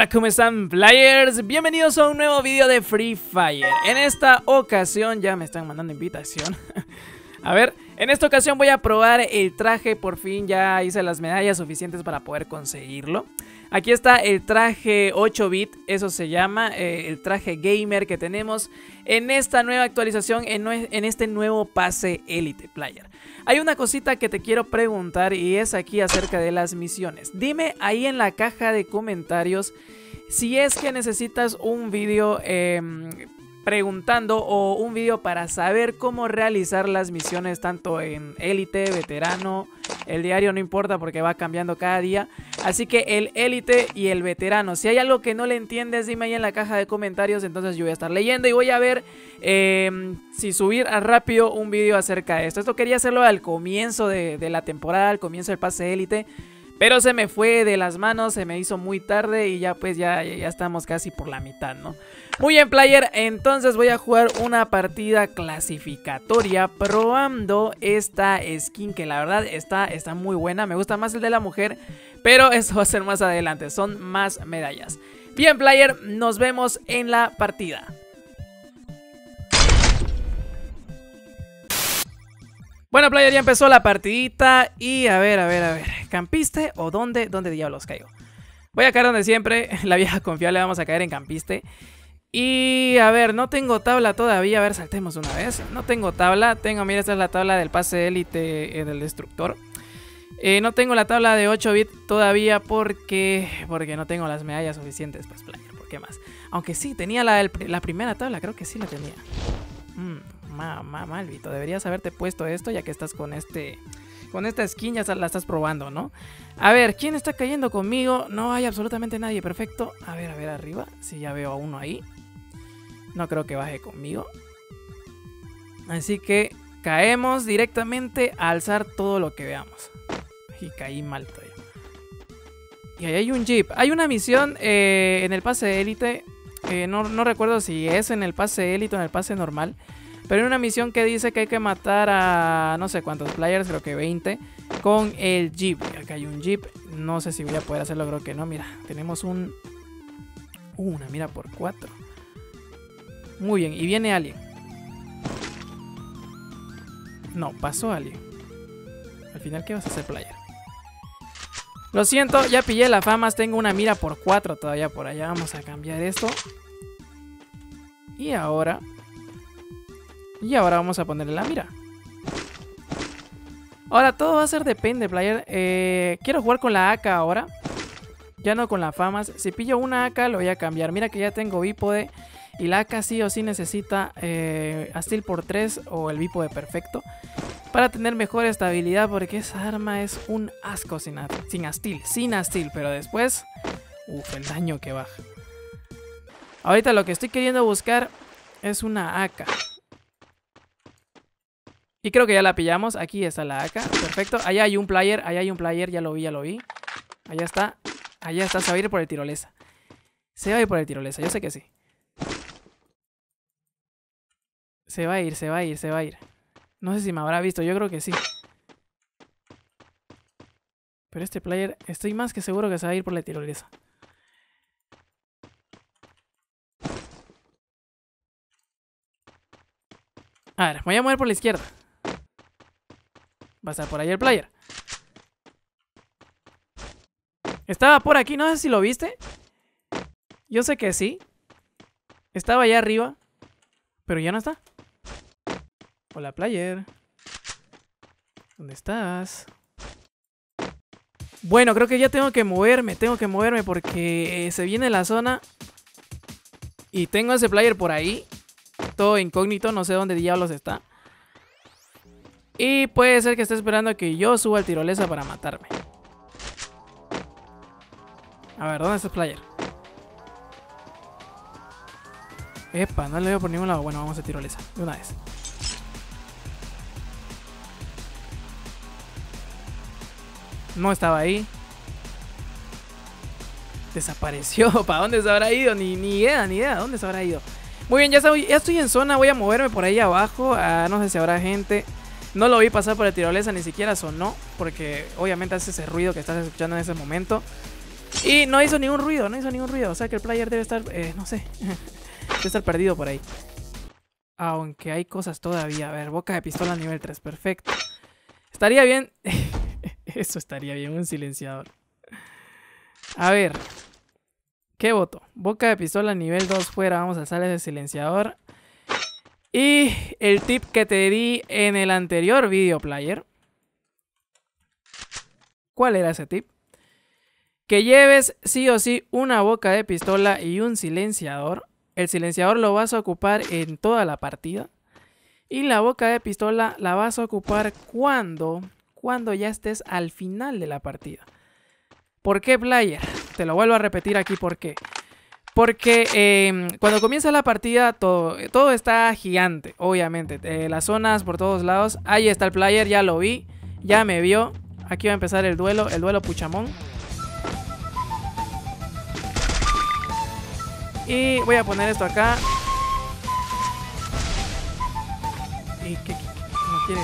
Hola, ¿cómo están players? Bienvenidos a un nuevo video de Free Fire En esta ocasión, ya me están mandando invitación A ver, en esta ocasión voy a probar el traje Por fin ya hice las medallas suficientes para poder conseguirlo Aquí está el traje 8-bit, eso se llama, eh, el traje gamer que tenemos en esta nueva actualización, en, este nuevo pase Elite Player. Hay una cosita que te quiero preguntar y es aquí acerca de las misiones. Dime ahí en la caja de comentarios si es que necesitas un vídeo em, preguntando o un vídeo para saber cómo realizar las misiones tanto en élite, veterano, el diario no importa porque va cambiando cada día. Así que el élite y el veterano. Si hay algo que no le entiendes, dime ahí en la caja de comentarios. Entonces yo voy a estar leyendo y voy a ver em, si subir a rápido un vídeo acerca de esto. Esto quería hacerlo al comienzo de, de la temporada, al comienzo del pase élite. Pero se me fue de las manos, se me hizo muy tarde y ya pues ya, ya estamos casi por la mitad, ¿no? Muy bien, player, entonces voy a jugar una partida clasificatoria probando esta skin que la verdad está, está muy buena. Me gusta más el de la mujer, pero eso va a ser más adelante, son más medallas. Bien, player, nos vemos en la partida. Bueno, player, ya empezó la partidita y a ver, a ver, a ver, ¿campiste o dónde, dónde diablos caigo? Voy a caer donde siempre, la vieja confiable, vamos a caer en campiste. Y a ver, no tengo tabla todavía, a ver, saltemos una vez. No tengo tabla, tengo, mira, esta es la tabla del pase élite del destructor. Eh, no tengo la tabla de 8 bits todavía porque, porque no tengo las medallas suficientes, pues, player, ¿por qué más? Aunque sí, tenía la, la primera tabla, creo que sí la tenía. Mmm ma, malvito. Deberías haberte puesto esto ya que estás con este... Con esta skin ya la estás probando, ¿no? A ver, ¿quién está cayendo conmigo? No hay absolutamente nadie, perfecto. A ver, a ver, arriba. Si ya veo a uno ahí. No creo que baje conmigo. Así que caemos directamente a alzar todo lo que veamos. Y caí mal todavía. Y ahí hay un jeep. Hay una misión eh, en el pase de élite. Eh, no, no, recuerdo si es en el pase élite o en el pase normal. Pero hay una misión que dice que hay que matar a no sé cuántos players, creo que 20, con el jeep. Acá hay un jeep. No sé si voy a poder hacerlo, creo que no. Mira, tenemos un... Una, mira, por cuatro. Muy bien, y viene alguien. No, pasó alguien. Al final, ¿qué vas a hacer, player? Lo siento, ya pillé la fama. Tengo una mira por cuatro todavía por allá. Vamos a cambiar esto. Y ahora y ahora vamos a ponerle la mira. Ahora todo va a ser depende, player. Eh, quiero jugar con la AK ahora. Ya no con la famas. Si pillo una AK lo voy a cambiar. Mira que ya tengo bípode. Y la AK sí o sí necesita eh, Astil por 3 o el bípode perfecto. Para tener mejor estabilidad. Porque esa arma es un asco sin, sin Astil. Sin Astil. Pero después... Uf, el daño que baja. Ahorita lo que estoy queriendo buscar es una AK. Y creo que ya la pillamos. Aquí está la AK. Perfecto. Allá hay un player. Allá hay un player. Ya lo vi, ya lo vi. Allá está. Allá está. Se va a ir por el tirolesa. Se va a ir por el tirolesa. Yo sé que sí. Se va a ir, se va a ir, se va a ir. No sé si me habrá visto. Yo creo que sí. Pero este player, estoy más que seguro que se va a ir por la tirolesa. A ver, voy a mover por la izquierda. Va a estar por ahí el player. Estaba por aquí, no sé si lo viste. Yo sé que sí. Estaba allá arriba. Pero ya no está. Hola, player. ¿Dónde estás? Bueno, creo que ya tengo que moverme. Tengo que moverme porque eh, se viene la zona. Y tengo ese player por ahí. Todo incógnito. No sé dónde diablos está. Y puede ser que esté esperando que yo suba el tirolesa para matarme. A ver, ¿dónde está el player? Epa, no le veo por ningún lado. Bueno, vamos a tirolesa. De una vez. No estaba ahí. Desapareció. ¿Para dónde se habrá ido? Ni, idea, ni idea. ¿Dónde se habrá ido? Muy bien, ya estoy, ya estoy en zona. Voy a moverme por ahí abajo. Ah, no sé si habrá gente. No lo vi pasar por el tirolesa, ni siquiera sonó, porque obviamente hace ese ruido que estás escuchando en ese momento. Y no hizo ningún ruido, no hizo ningún ruido. O sea que el player debe estar, eh, no sé, debe estar perdido por ahí. Aunque hay cosas todavía. A ver, boca de pistola nivel 3, perfecto. Estaría bien... Eso estaría bien, un silenciador. A ver. ¿Qué voto? Boca de pistola nivel 2 fuera. Vamos a usar ese silenciador. Y el tip que te di en el anterior video player. ¿Cuál era ese tip? Que lleves sí o sí una boca de pistola y un silenciador. El silenciador lo vas a ocupar en toda la partida. Y la boca de pistola la vas a ocupar cuando, cuando ya estés al final de la partida. ¿Por qué player? Te lo vuelvo a repetir aquí por qué. Porque em, cuando comienza la partida todo, todo está gigante, obviamente. Eh, las zonas por todos lados. Ahí está el player, ya lo vi. Ya me vio. Aquí va a empezar el duelo, el duelo Puchamón. Y voy a poner esto acá. Y que, no quiere,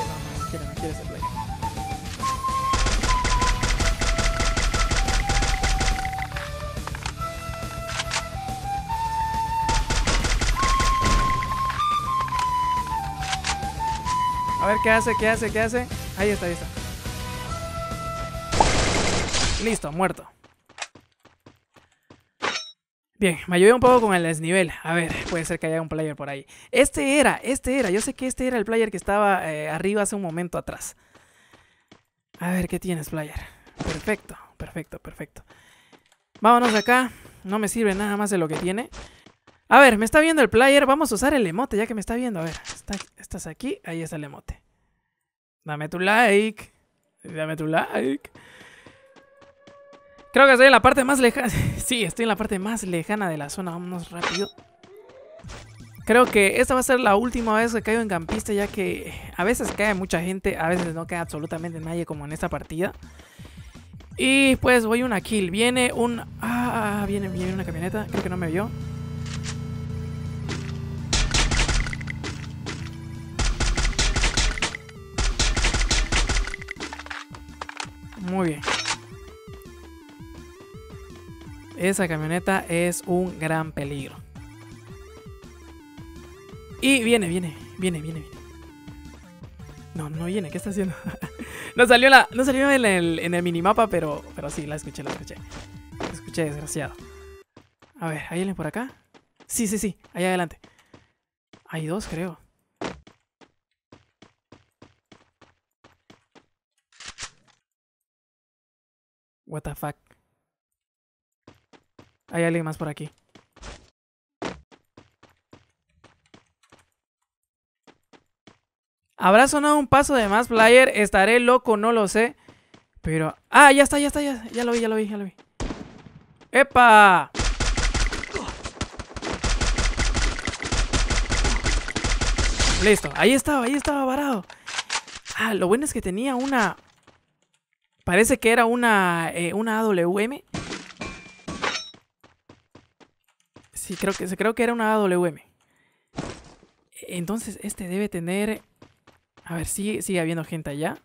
A ver qué hace, qué hace, qué hace. Ahí está, ahí está. Listo, muerto. Bien, me ayudé un poco con el desnivel. A ver, puede ser que haya un player por ahí. Este era, este era. Yo sé que este era el player que estaba eh, arriba hace un momento atrás. A ver, ¿qué tienes, player? Perfecto, perfecto, perfecto. Vámonos acá. No me sirve nada más de lo que tiene. A ver, me está viendo el player. Vamos a usar el emote ya que me está viendo. A ver, estás aquí. Ahí está el emote. Dame tu like. Dame tu like. Creo que estoy en la parte más lejana. sí, estoy en la parte más lejana de la zona. Vámonos rápido. Creo que esta va a ser la última vez que caigo en campista, ya que a veces cae mucha gente, a veces no cae absolutamente nadie como en esta partida. Y pues voy una kill. Viene un... Ah, viene, viene una camioneta. Creo que no me vio. Muy bien. Esa camioneta es un gran peligro. Y viene, viene, viene, viene, viene. No, no viene, ¿qué está haciendo? no salió la. No salió en el, en el minimapa, pero. Pero sí, la escuché, la escuché. La escuché, desgraciado. A ver, ¿hay alguien por acá? Sí, sí, sí, ahí adelante. Hay dos, creo. What the fuck. Hay alguien más por aquí. ¿Habrá sonado un paso de más player? Estaré loco, no lo sé. Pero... Ah, ya está, ya está, ya, ya lo vi, ya lo vi, ya lo vi. ¡Epa! Listo, ahí estaba, ahí estaba varado. Ah, lo bueno es que tenía una... Parece que era una, eh, una AWM. Sí, creo que, creo que era una AWM. Entonces, este debe tener... A ver, sigue, sigue habiendo gente allá.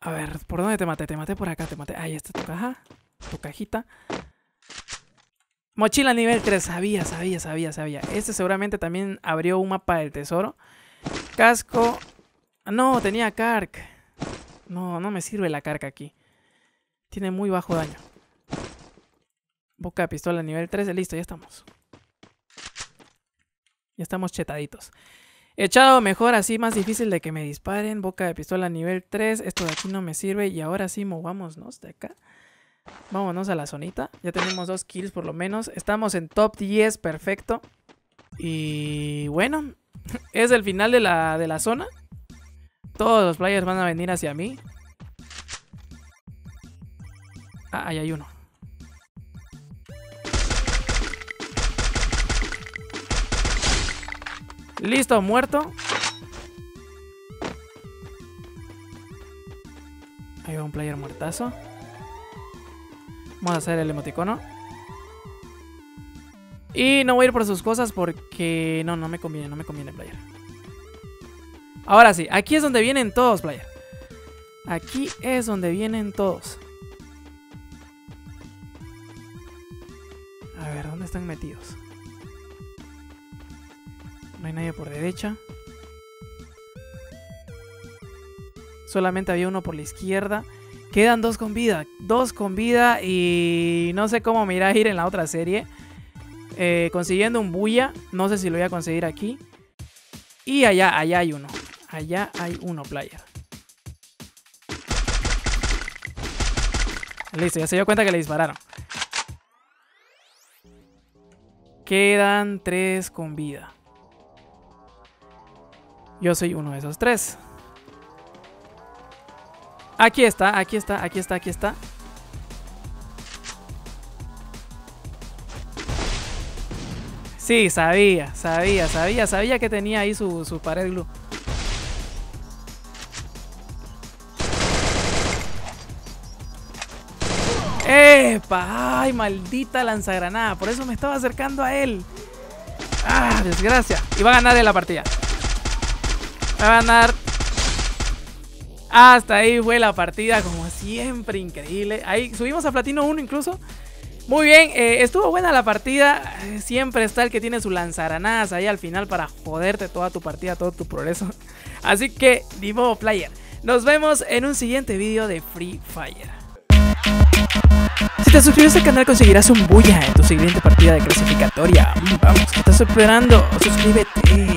A ver, ¿por dónde te maté? Te maté por acá, te maté. Ahí está tu caja. Tu cajita. Mochila nivel 3. Sabía, sabía, sabía, sabía. Este seguramente también abrió un mapa del tesoro. Casco. No, tenía Kark. No, no me sirve la Kark aquí. Tiene muy bajo daño. Boca de pistola nivel 13. Listo, ya estamos. Ya estamos chetaditos. Echado mejor, así más difícil de que me disparen. Boca de pistola nivel 3. Esto de aquí no me sirve. Y ahora sí, movámonos de acá. Vámonos a la zonita. Ya tenemos dos kills por lo menos. Estamos en top 10, perfecto. Y bueno, es el final de la, de la zona. Todos los players van a venir hacia mí. Ah, ahí hay uno. Listo, muerto. Ahí va un player muertazo. Vamos a hacer el emoticono. Y no voy a ir por sus cosas porque... No, no me conviene, no me conviene, player. Ahora sí, aquí es donde vienen todos, player. Aquí es donde vienen todos. A ver, ¿dónde están metidos? No hay nadie por derecha. Solamente había uno por la izquierda. Quedan dos con vida. Dos con vida y no sé cómo me irá a ir en la otra serie. Eh, consiguiendo un bulla. No sé si lo voy a conseguir aquí. Y allá, allá hay uno. Allá hay uno, player. Listo, ya se dio cuenta que le dispararon. Quedan tres con vida. Yo soy uno de esos tres. Aquí está, aquí está, aquí está, aquí está. Sí, sabía, sabía, sabía, sabía que tenía ahí su, su pared glue. ¡Epa! ¡Ay, maldita lanzagranada! Por eso me estaba acercando a él. ¡Ah, desgracia! Y va a ganar la partida. Va a ganar. Hasta ahí fue la partida, como siempre, increíble. Ahí subimos a Platino 1 incluso. Muy bien, eh, estuvo buena la partida. Siempre está el que tiene su lanzagranadas ahí al final para joderte toda tu partida, todo tu progreso. Así que, Divo Player, nos vemos en un siguiente vídeo de Free Fire. Si te suscribes al canal conseguirás un bulla en tu siguiente partida de clasificatoria. Vamos, ¿qué estás esperando? Suscríbete.